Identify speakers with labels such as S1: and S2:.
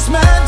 S1: this man